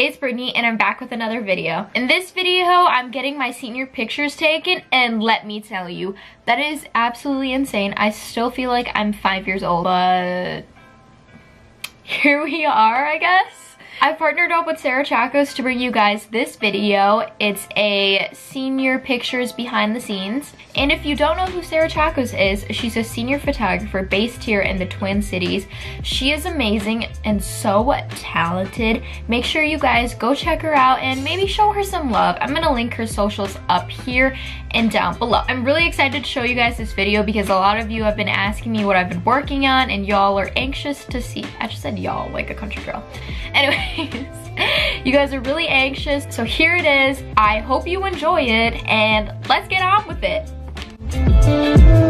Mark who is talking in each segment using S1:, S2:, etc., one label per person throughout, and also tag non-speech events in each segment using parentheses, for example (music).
S1: it's Britney and I'm back with another video. In this video, I'm getting my senior pictures taken and let me tell you, that is absolutely insane. I still feel like I'm five years old, but (laughs) here we are, I guess. I partnered up with Sarah Chacos to bring you guys this video. It's a senior pictures behind the scenes. And if you don't know who Sarah Chacos is, she's a senior photographer based here in the Twin Cities. She is amazing and so talented. Make sure you guys go check her out and maybe show her some love. I'm gonna link her socials up here and down below. I'm really excited to show you guys this video because a lot of you have been asking me what I've been working on and y'all are anxious to see. I just said y'all like a country girl. Anyway, (laughs) you guys are really anxious. So here it is. I hope you enjoy it and let's get on with it.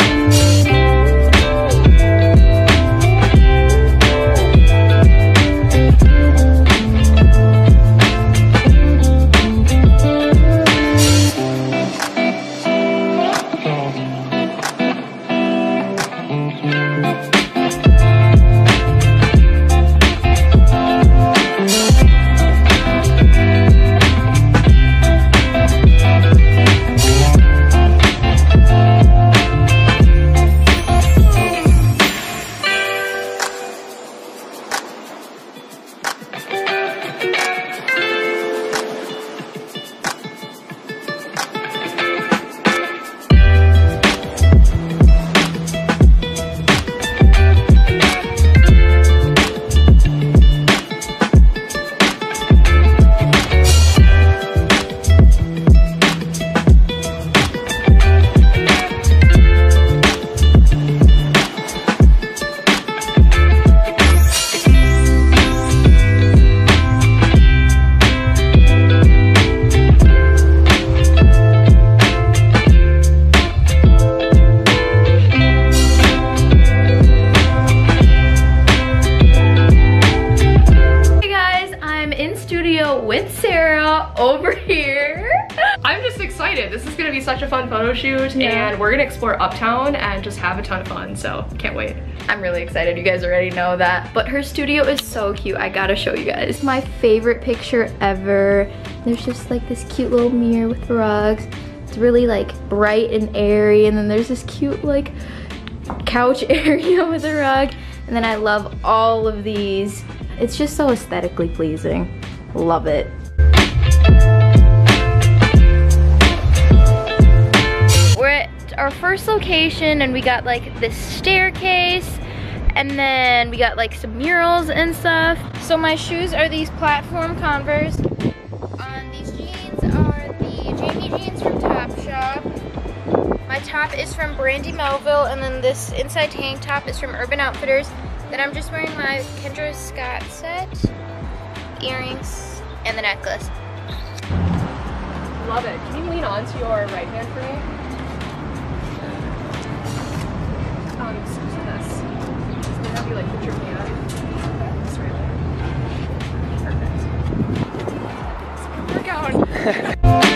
S1: Over here.
S2: I'm just excited. This is gonna be such a fun photo shoot
S1: Yeah.
S2: and we're gonna explore Uptown and just have a ton of fun, so can't wait.
S1: I'm really excited, you guys already know that. But her studio is so cute, I gotta show you guys. My favorite picture ever. There's just like this cute little mirror with rugs. It's really like bright and airy and then there's this cute like couch (laughs) area with a rug. And then I love all of these. It's just so aesthetically pleasing. Love it. Our first location and we got like this staircase and then we got like some murals and stuff. So my shoes are these platform Converse. Um, these jeans are the Jamie jeans from Topshop. My top is from Brandy Melville, and then this inside tank top is from Urban Outfitters. Then I'm just wearing my Kendra Scott set, earrings, and the necklace.
S2: Love it. Can you lean on to your right hand for me? You like put your hand. Just right there. Perfect. Work (laughs)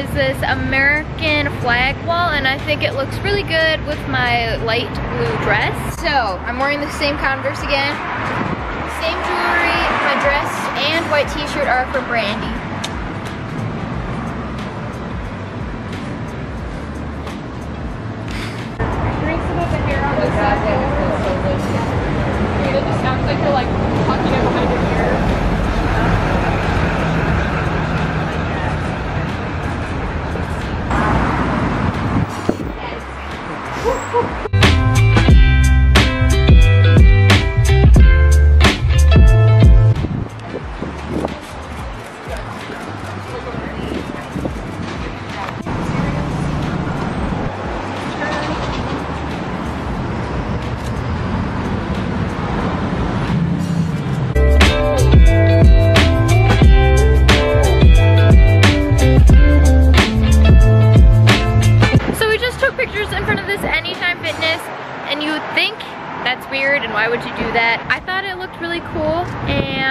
S1: is this American flag wall and I think it looks really good with my light blue dress. So I'm wearing the same Converse again. Same jewelry, my dress and white t-shirt are from Brandy.
S2: Bring some of the hair out of the side. just sounds like you're like talking it behind your ear.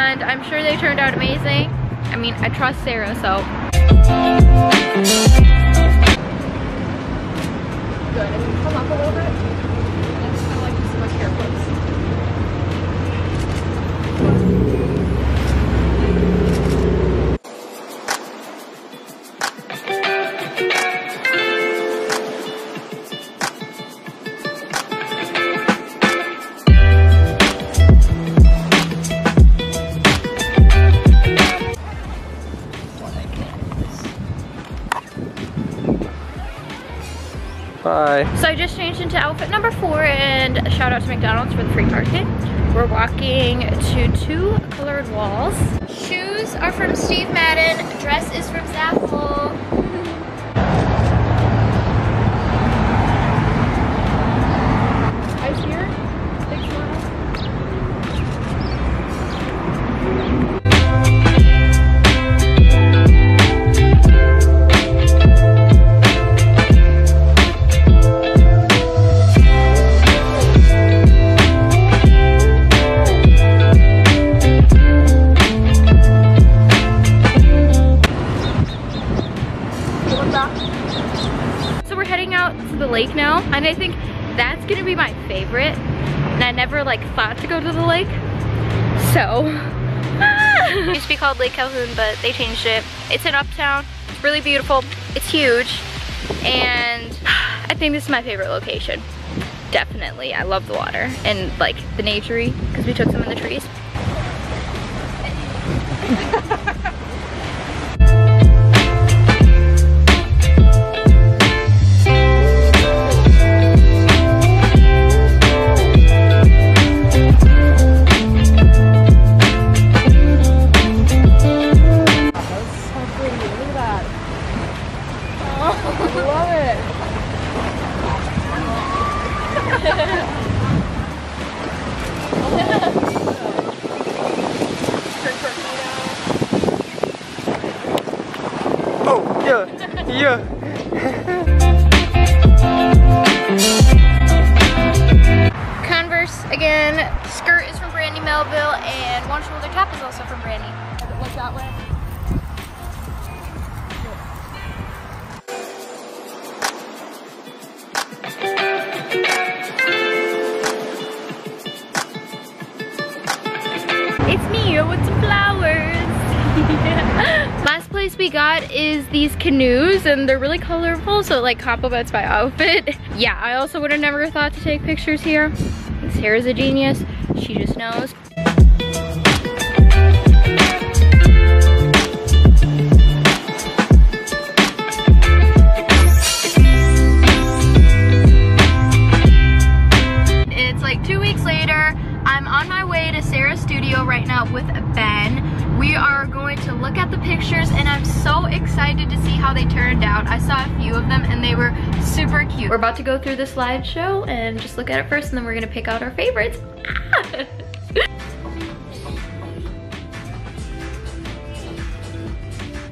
S1: And I'm sure they turned out amazing. I mean, I trust Sarah, so.
S2: Good. Come up a little bit.
S1: Into outfit number four and shout out to McDonald's for the free parking. We're walking to two colored walls. Shoes are from Steve Madden, dress is from Zaful. So, it used to be called Lake Calhoun, but they changed it. It's in Uptown, it's really beautiful, it's huge, and I think this is my favorite location. Definitely, I love the water and like the naturey, because we took some in the trees. (laughs)
S3: yeah, yeah.
S1: Converse again, skirt is from Brandy Melville, and one shoulder top is also from Brandy.
S2: Look that way.
S1: It's me with some flowers. (laughs) Last place we got is these canoes and they're really colorful so it like complements my (laughs) outfit. Yeah, I also would have never thought to take pictures here. Sarah's a genius. She just knows. I saw a few of them and they were super cute. We're about to go through the slideshow and just look at it first and then we're gonna pick out our favorites. (laughs)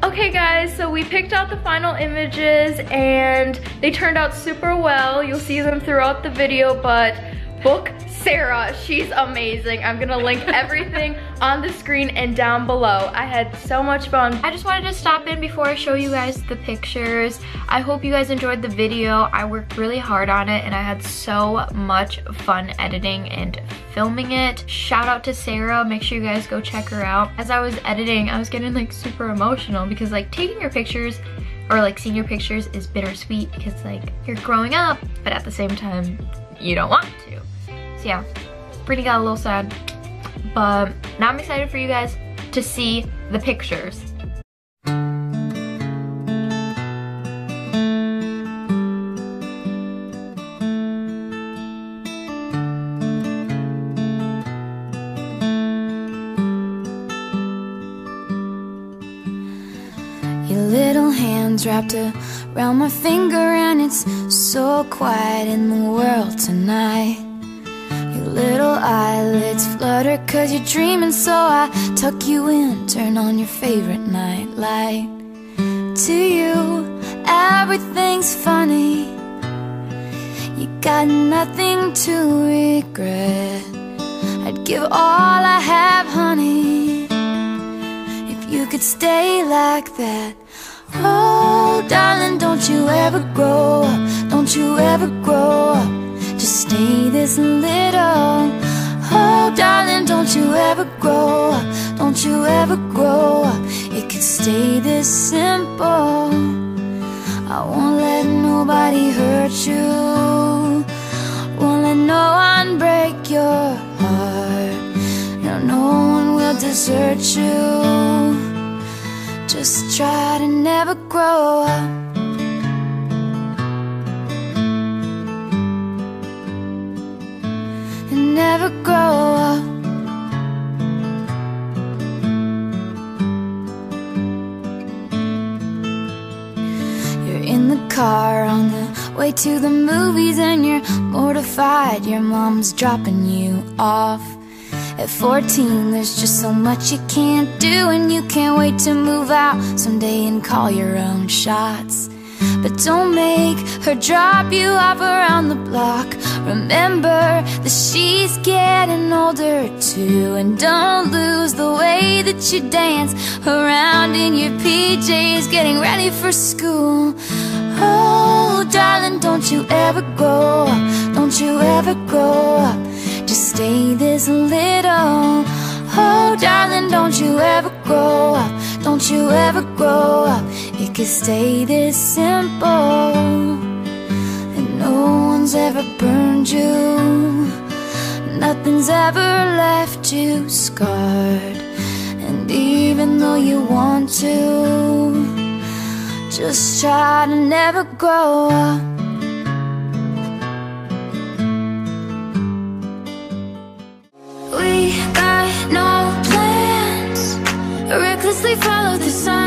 S1: Okay guys, so we picked out the final images and they turned out super well. You'll see them throughout the video, but book Sarah, she's amazing. I'm gonna link (laughs) everything on the screen and down below. I had so much fun. I just wanted to stop in before I show you guys the pictures. I hope you guys enjoyed the video. I worked really hard on it and I had so much fun editing and filming it. Shout out to Sarah, make sure you guys go check her out. As I was editing, I was getting like super emotional because like taking your pictures or like seeing your pictures is bittersweet because like you're growing up, but at the same time, you don't want to. Yeah, Britney got a little sad. But now I'm excited for you guys to see the pictures.
S4: Your little hands wrapped around my finger, and it's so quiet in the world tonight. Little eyelids flutter cause you're dreaming, so I tuck you in, turn on your favorite night light. To you, everything's funny. You got nothing to regret. I'd give all I have, honey if you could stay like that. Oh, darling, don't you ever grow up, don't you ever grow up. Stay this little. Oh, darling, don't you ever grow up, don't you ever grow up. It could stay this simple. I won't let nobody hurt you. Won't let no one break your heart. No, no one will desert you. Just try to never grow up. To the movies and you're mortified your mom's dropping you off. At 14, there's just so much you can't do, and you can't wait to move out someday and call your own shots. But don't make her drop you off around the block. Remember that she's getting older too, and don't lose the way that you dance around in your PJs, getting ready for school. Oh, darling, don't you ever grow up, don't you ever grow up. Just stay this little. Oh, darling, don't you ever grow up. Don't you ever grow up. It could stay this simple. And no one's ever burned you. Nothing's ever left you scarred. And even though you want to, just try to never grow up. We got no plans. Recklessly follow the sunset,